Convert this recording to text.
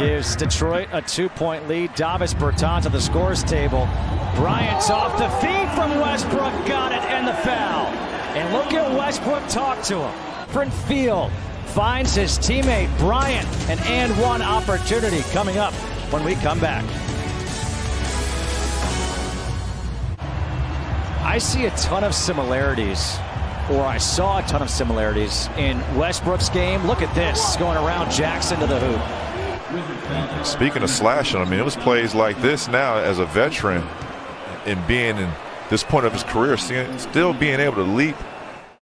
gives Detroit a two-point lead. Davis Bertans to the scores table. Bryant's off the feed from Westbrook. Got it and the foul. And look at Westbrook talk to him. Different field. Finds his teammate Bryant. An and one opportunity coming up when we come back. I see a ton of similarities, or I saw a ton of similarities in Westbrook's game. Look at this going around Jackson to the hoop. Speaking of slashing, I mean, it was plays like this now as a veteran and being in this point of his career, still being able to leap